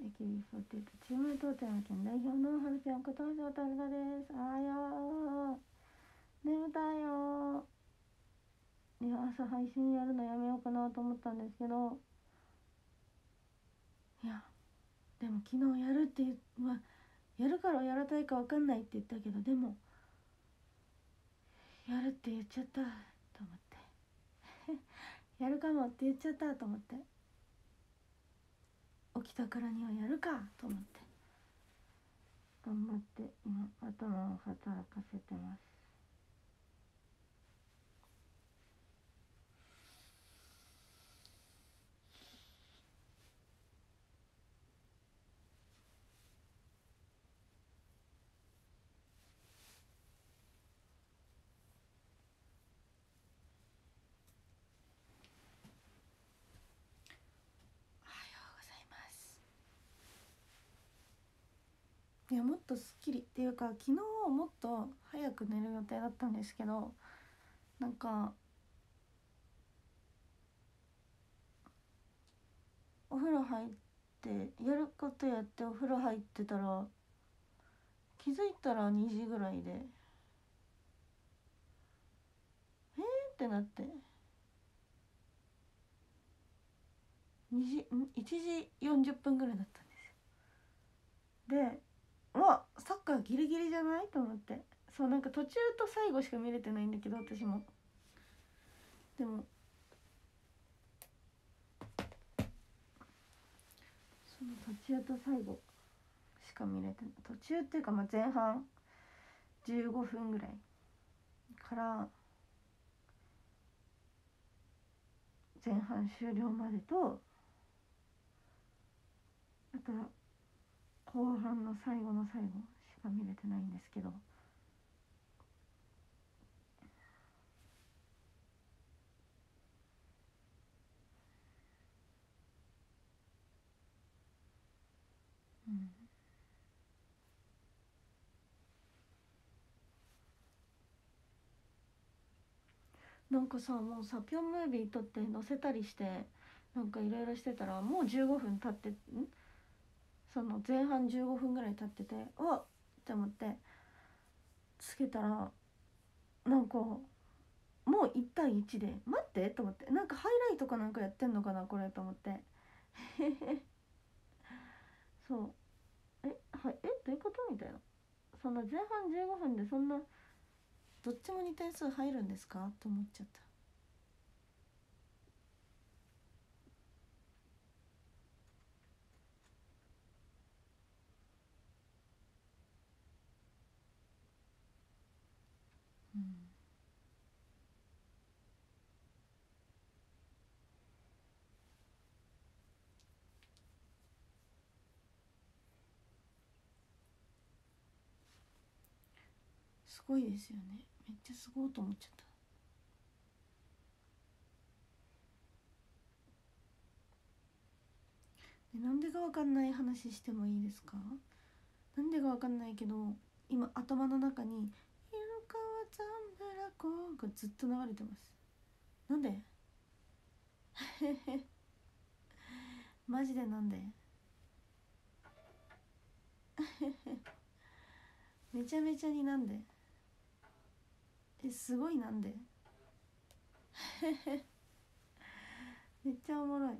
AKB48 チーム東富山県代表のハルピョンこと橋本春です。あーよ。眠たいよ。いや、朝配信やるのやめようかなと思ったんですけど、いや、でも昨日やるって言う、まあ、やるからやらたいかわかんないって言ったけど、でも、やるって言っちゃったと思って。やるかもって言っちゃったと思って。起きたからにはやるかと思って。頑張って今頭を働かせてますおはようございますいやもっとすっきりっていうか昨日もっと早く寝る予定だったんですけどなんかお風呂入ってやることやってお風呂入ってたら気づいたら2時ぐらいでえーってなって2時ん？1時40分ぐらいだったんですよ。でうサッカーギリギリじゃない？と思って。そうなんか途中と最後しか見れてないんだけど私も。でも。その途中と最後しか見れてない。途中っていうかまあ前半。15分ぐらいから。前半終了までと。あとは後半の最後の最後しか見れてないんですけど。うん。なんかさもうさピョンムービー撮って載せたりしてなんかいろいろしてたらもう15分経ってん？その前半15分ぐらい経っててうわっ！って思ってつけたらなんかもう1対1で待って！と思ってなんかハイライトかなんかやってんのかなこれと思って。そう。えはえどういうこと？みたいな。その前半15分でそんなどっちも2点数入るんですか？と思っちゃった。すごいですよね。めっちゃすごいと思っちゃった。でなんでかわかんない話してもいいですか？なんでかわかんないけど今頭の中に「イルカはザンブラコ」がずっと流れてます。なんで？マジでなんで？めちゃめちゃになんで？えすごいなんで？めっちゃおもろい。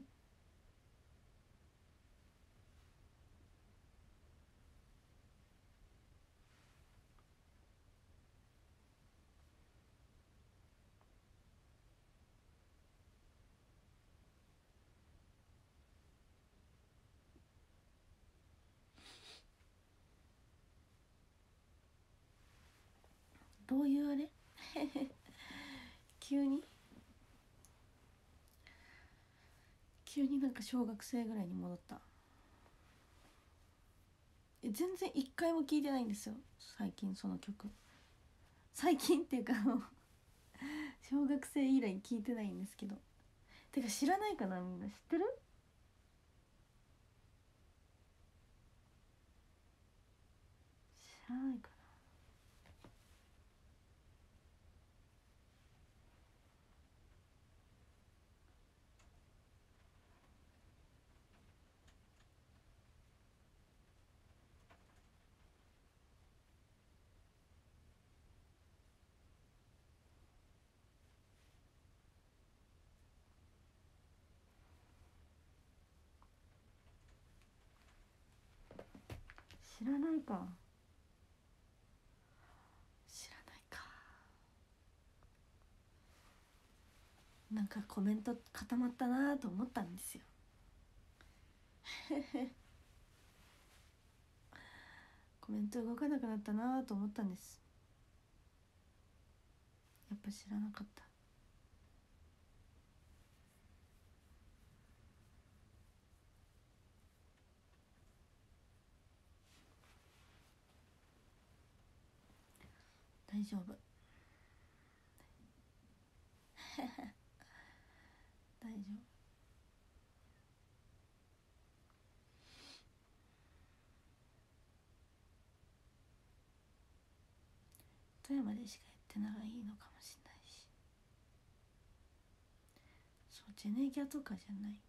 どういうあれ？急に？急になんか小学生ぐらいに戻った。全然一回も聞いてないんですよ。最近その曲。最近っていうか小学生以来聞いてないんですけど。てか知らないかなみんな知ってる？知らないかな。知らないか。知らないか。なんかコメント固まったなと思ったんですよ。コメント動かなくなったなと思ったんです。やっぱ知らなかった大丈夫。大丈夫。富山でしかやってないのかもしれないし。そうジェネギャとかじゃない。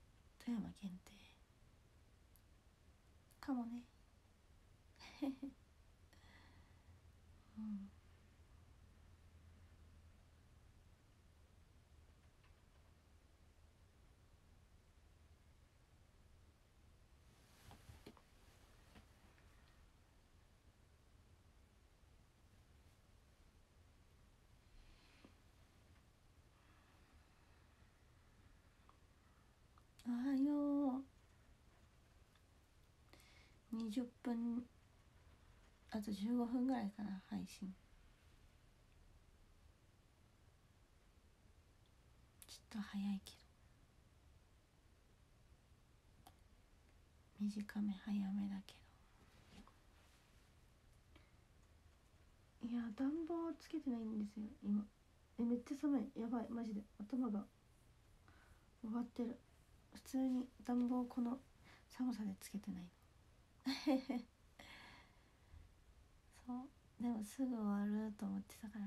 富山限定。かもね。う んおはよう。20分。あと15分ぐらいかな配信。ちょっと早いけど。短め早めだけど。いや暖房つけてないんですよ今。えめっちゃ寒い。やばいマジで。頭が終わってる。普通に暖房この寒さでつけてないそう。でもすぐ終わると思ってたから。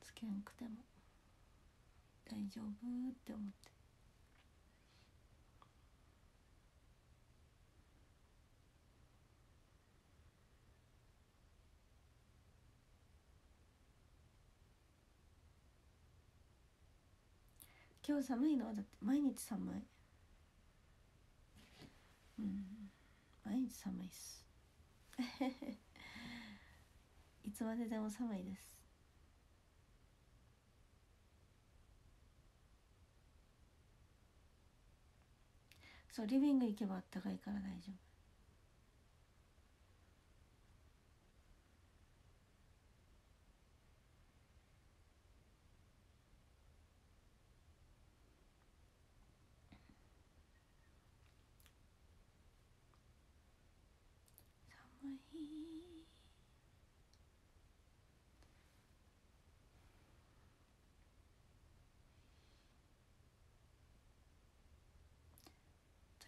つけなくても。大丈夫って思って。今日寒いの？だって毎日寒い。うん毎日寒いっす。いつまででも寒いです。そうリビング行けばあったかいから大丈夫。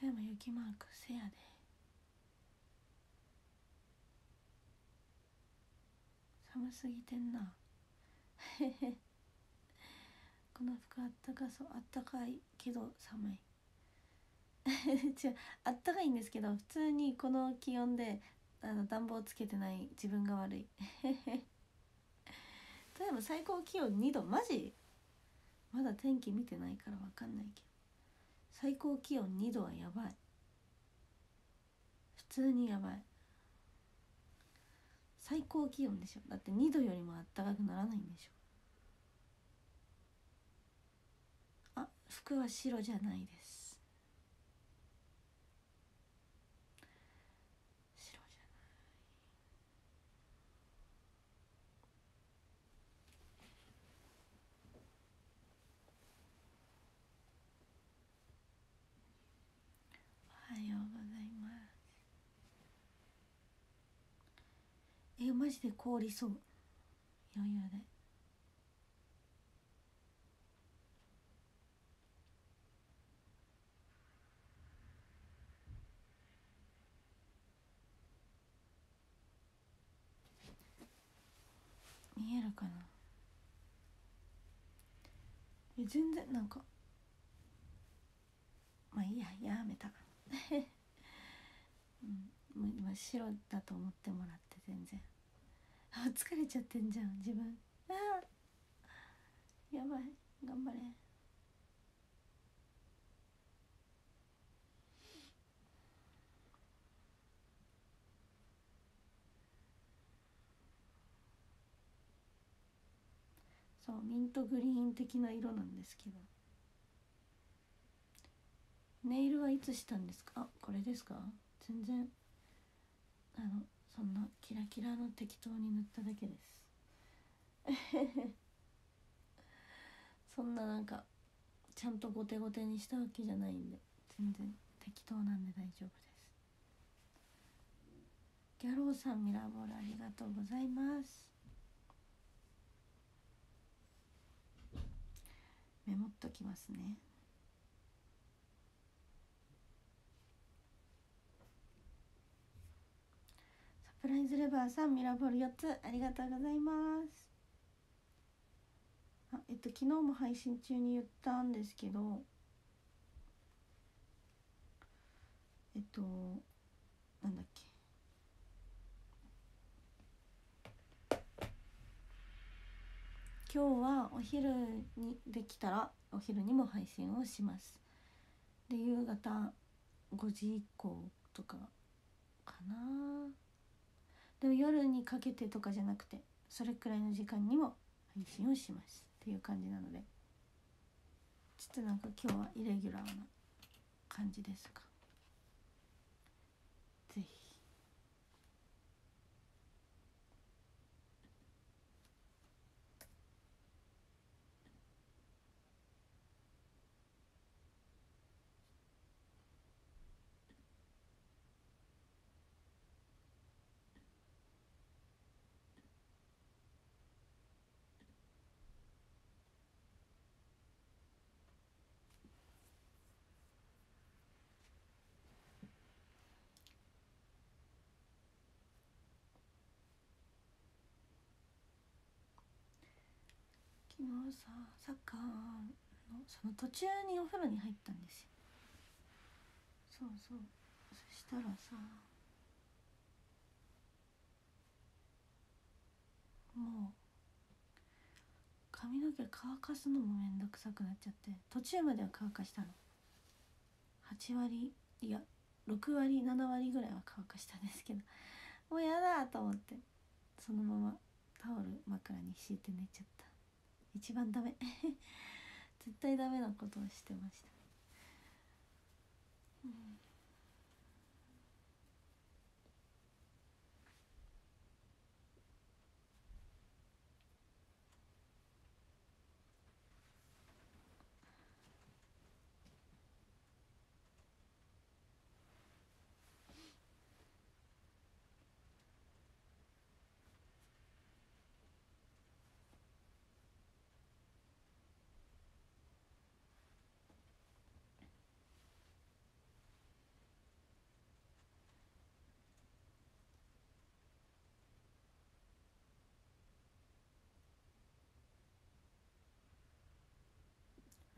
富山雪マークせやで。寒すぎてんな。この服あったかそうあったかいけど寒い。違うあったかいんですけど普通にこの気温であの暖房つけてない自分が悪い。富山最高気温2度。マジ？まだ天気見てないから分かんないけど。最高気温2度はやばい。普通にやばい。最高気温でしょ。だって2度よりもあったかくならないんでしょ。あ服は白じゃないです白じゃないおはようございますえマジで凍りそう。余裕で。見えるかな？え全然なんか。まあいいややめた。うん。もう今白だと思ってもらって全然。疲れちゃってんじゃん自分。あやばい頑張れ。そうミントグリーン的な色なんですけど。ネイルはいつしたんですか？あこれですか？全然あのそんなキラキラの適当に塗っただけです。そんななんかちゃんとゴテゴテにしたわけじゃないんで全然適当なんで大丈夫です。ギャローさんミラーボールありがとうございます。メモっときますね。ライズレバーさんミラーボール4つありがとうございます。あえっと昨日も配信中に言ったんですけどえっとなんだっけ。今日はお昼にできたらお昼にも配信をします。で夕方5時以降とかかな。でも夜にかけてとかじゃなくてそれくらいの時間にも配信をしますっていう感じなのでちょっとなんか今日はイレギュラーな感じですかぜひ昨日さサッカーのその途中にお風呂に入ったんですよ。そうそう。そしたらさもう髪の毛乾かすのもめんどくさくなっちゃって途中までは乾かしたの。8割いや6割7割ぐらいは乾かしたんですけどもうやだと思ってそのままタオル枕に敷いて寝ちゃった。一番ダメ。絶対ダメなことをしてました、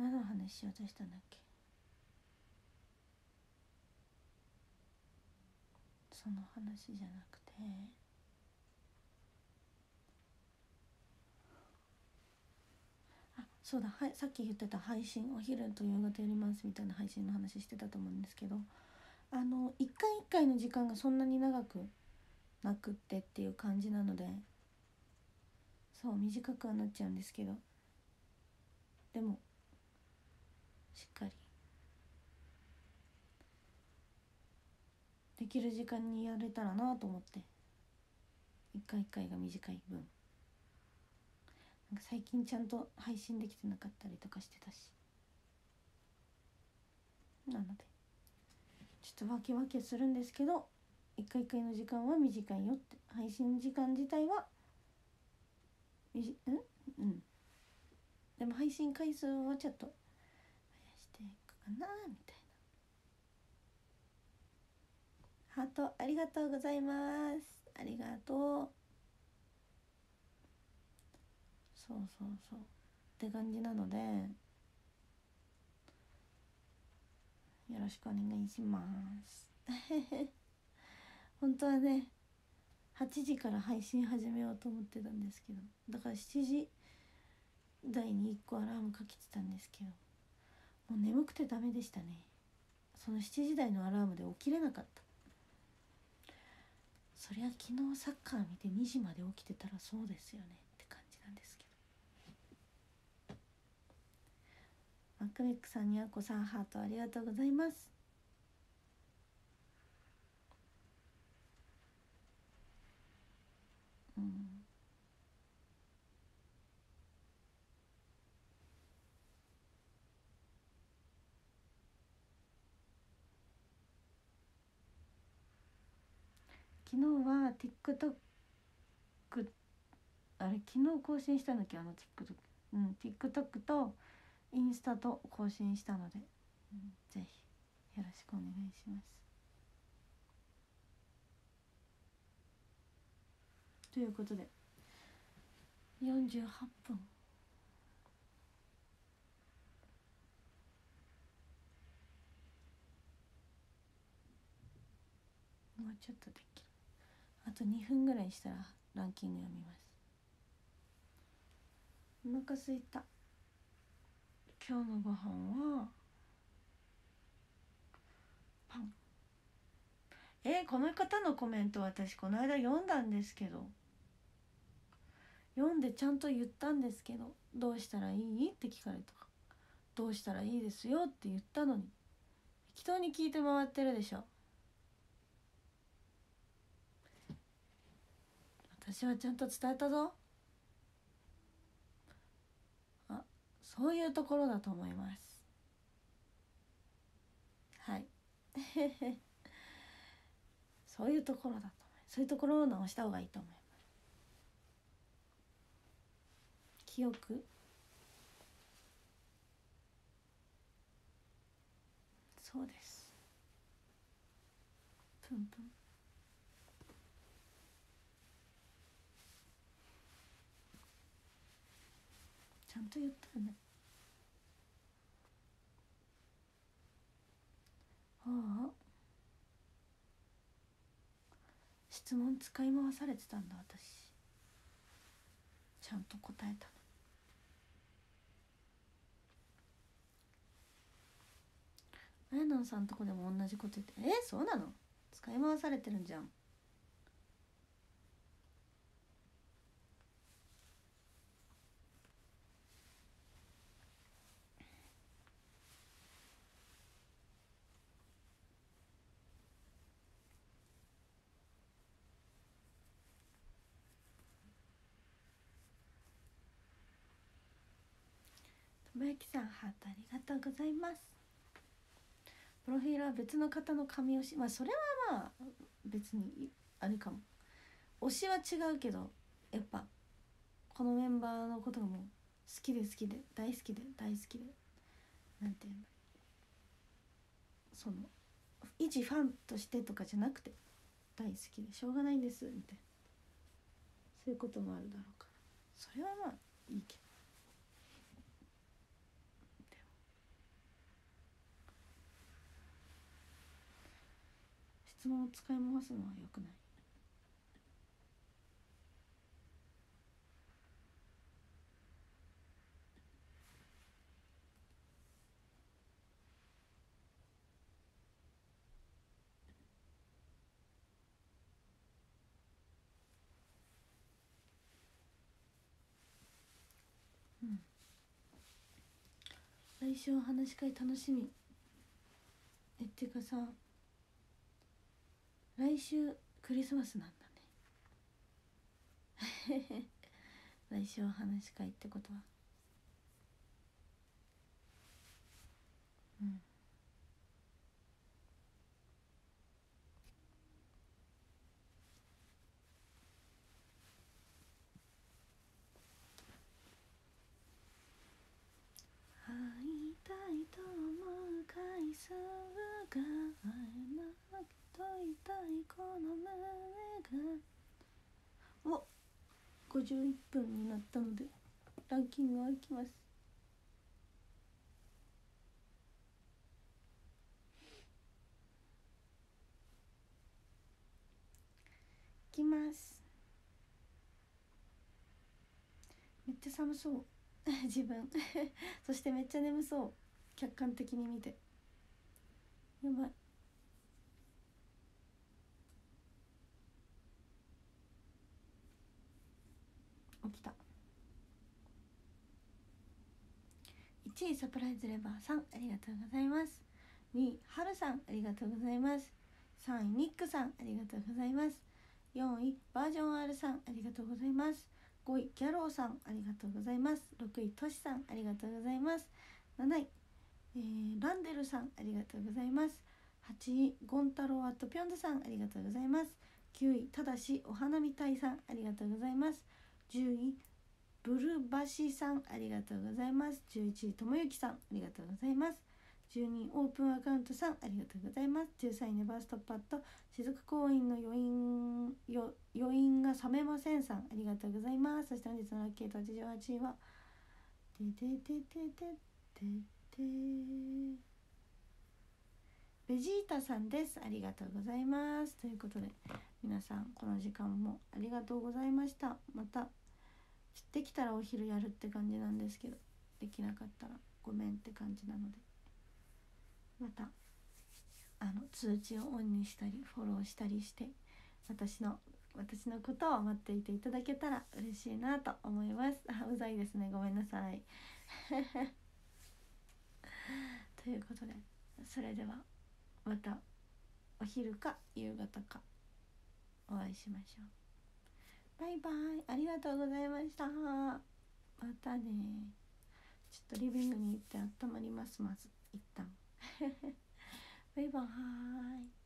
何の話しようとしたんだっけ？その話じゃなくて。あそうだ。はいさっき言ってた配信お昼と夕方やりますみたいな配信の話してたと思うんですけど。あの一回一回の時間がそんなに長くなくってっていう感じなので。そう短くはなっちゃうんですけど。でもしっかり。できる時間にやれたらなと思って。一回一回が短い分。なんか最近ちゃんと配信できてなかったりとかしてたし。なのでちょっと分け分けするんですけど一回一回の時間は短いよって。配信時間自体はみじうん？うん。でも配信回数はちょっとかなみたいなハートありがとうございます。ありがとう。そうそうそう。って感じなので。よろしくお願いします。本当はね8時から配信始めようと思ってたんですけど。だから7時台に1個アラームかけてたんですけど。もう眠くてダメでしたね。その7時台のアラームで起きれなかった。そりゃ昨日サッカー見て2時まで起きてたらそうですよね。って感じなんですけど。マクメックさんにあこさんハートありがとうございます。うん。昨日は TikTok あれ昨日更新したんだっけ？あの TikTok うん TikTok とインスタと更新したので、うん、ぜひよろしくお願いします。ということで48分。もうちょっとであと2分ぐらいしたらランキング読みます。お腹すいた。今日のご飯はパン。えー、この方のコメント私この間読んだんですけど。読んでちゃんと言ったんですけど。どうしたらいい？って聞かれた。どうしたらいいですよ？って言ったのに。適当に聞いて回ってるでしょ。私はちゃんと伝えたぞ。あそういうところだと思います。はい。そういうところだとそういうところを直した方がいいと思います。記憶。そうです。プンプン。ちゃんと言ったよね。ああ。質問使い回されてたんだ私。ちゃんと答えたの。あやなさんとこでも同じこと言ってえそうなの？使い回されてるんじゃん。ともやきさんハートありがとうございます。プロフィールは別の方の神推し。まあそれはまあ別にあれかも。推しは違うけどやっぱこのメンバーのことがもう好きで好きで大好きで大好きでなんていうのその一ファンとしてとかじゃなくて大好きでしょうがないんですみたいな。そういうこともあるだろうから。それはまあいいけど。質問を使い回すのはよくない。来週お話し会楽しみ。えっていうかさ来週クリスマスなんだね。来週お話し会ってことは。うん会いたいと思う回数が会えなくと痛いこの胸がお51分になったのでランキングはいきます。いきます。めっちゃ寒そう。自分。そしてめっちゃ眠そう。客観的に見て。やばい起きた1位サプライズレバーさんありがとうございます。2位はるさんありがとうございます。3位ニックさんありがとうございます。4位バージョン R さんありがとうございます。5位ギャローさんありがとうございます。6位トシさんありがとうございます。7位、えー、ランデルさんありがとうございます。8位ゴン太郎アットピョンズさんありがとうございます。9位ただしお花見たいさんありがとうございます。10位ブルバシさんありがとうございます。11位ともゆきさんありがとうございます。12位オープンアカウントさんありがとうございます。13位ネバーストップアット雫公園の余韻よ余韻が冷めませんさんありがとうございます。そして本日のラッキーと88位はてててててててベジータさんですありがとうございますということで皆さんこの時間もありがとうございましたまたできたらお昼やるって感じなんですけどできなかったらごめんって感じなので。またあの通知をオンにしたりフォローしたりして私の私のことを待っていていただけたら嬉しいなと思います。あうざいですね。ごめんなさい。ということでそれではまたお昼か夕方かお会いしましょう。バイバイ。ありがとうございました。またね。ちょっとリビングに行って温まります。まず一旦。バイバーイ。